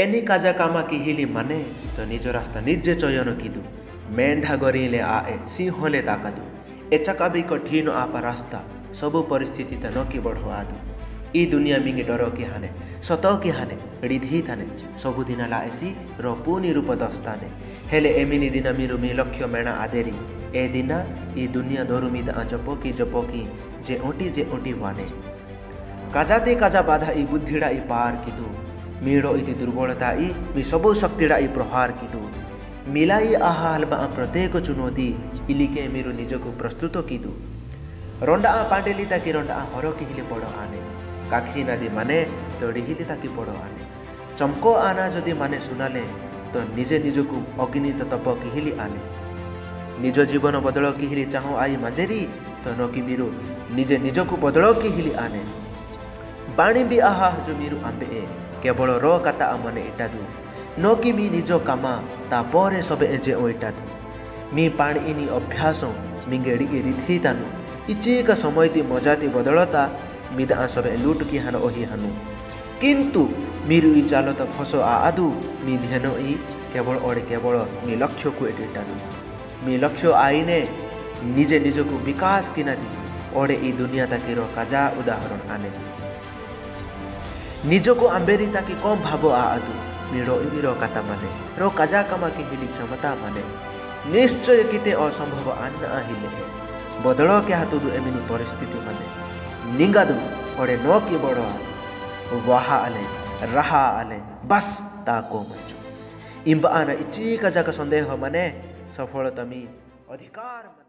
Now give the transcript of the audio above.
એની કાજા કામાકી hilly મને તો નીચો રાસ્તા નિજે ચોયનો કીધું મેંઢા ગરીલે આ એ સિંહોલે તાકાદું એ ચકાબીકો ઠીનો આપા રાસ્તા સબુ પરિસ્થિતિ ત નકી બઢો આદુ ଇ ଦୁନିଆ ମିଙ୍ଗେ ଡର କି ହାନେ ସତ କି ହାନେ ରିଧି ଥାନେ ସବୁଦିନ ଲାଏସି ର ପୁନି ରୂପ ଦସ୍ତାନେ ହେଲେ ଏମିନି ଦିନ ମିରୁମି ଲକ୍ଷ୍ୟ ମେଣା ଆଦେରି ଏ ଦିନା ଇ ଦୁନିଆ ଦରୁମି ଦା ଜପକି ଜପକି ଯେ ଅଣ୍ଟି ଯେ ଅଣ୍ଟି ୱାନେ କାଜାତେ କାଜା ବାଧା ଇ ବୁଦ୍ଧିଡ଼ା ଇ ପାର କିଦୁ मेरो ಮೇಡೋ ಇತಿ ದುರ್ಬಲತಾಯಿ ಮಿ ಸಬೋ ಶಕ್ತಿಡಾಯಿ प्रहार किदु मिलाई आहाल बा प्रत्येक चुनौती इलिके मेरो निजको प्रस्तुत किदु रन्डा आ पाण्डेली ताकि रन्डा आ हर किहिले बड आने काखी नदी माने तडिहिले ताकि बडो आने चम्को आना जदि माने सुनाले त निजे निजको अग्नि त तप किहिले आने निज जीवन बदल किहिले चाहौ आइ मजेरी त कि मेरो निजे निजको बदल किहिले आने बाणी बि आहा जो मेरो आम्बे ए କେବଳ ର କାତା ଆମନେ ଇଟାଦୁ ନକି ମି ନିଜ କାମା ତାପରେ ସବେ ଏଜେ ଓଇଟାଦୁ ମି ପାଣ ଇନି ଅଭ୍ୟାସ ମିଙ୍ଗେଡ଼ି ଇରି ଥିତାନୁ ଇଚେକା ସମୟତି ମଜାତି ବଦଳତା ମିଦ ଆସବେ ଲୁଟକି ହାନ ଓହି ହାନୁ କିନ୍ତୁ মিরু ই চালত ফস আদু মি ধ্যান ই কেবল অড়ে কেবল মি লক্ষ্যকু এটি টানু মি লক্ষ্য আইনে নিজে নিজকু বিকাশ কিনাদি অড়ে ই দুনিয়া তাকির কাজা উদাহরণ আনে ನಿಜಕ್ಕೂ ಅಂಬೇರಿತಾಕಿ ಕೋಂ ಭಾಗೋ ಆ ಅದು ನಿಡೋ ಇರೋ ಕಥಾ ಮನೆ ರೋ ಕಜಾ ಕಮಾಕಿ ಹಿಲಿ ಕ್ಷಮತಾ ಮನೆ নিশ্চয় কিতে অসম্ভব আন্ন আহিলে বদল কে হাতুদু এমিনি পরিস্থিতি মানে নিঙ্গাদু ওড়ে ন কি বড় আলে ওয়াহা আলে রাহা আলে বাস তা কো মঞ্চ ইম্বা আনা ইচি কাজাক সন্দেহ মানে সফলতমি অধিকার মানে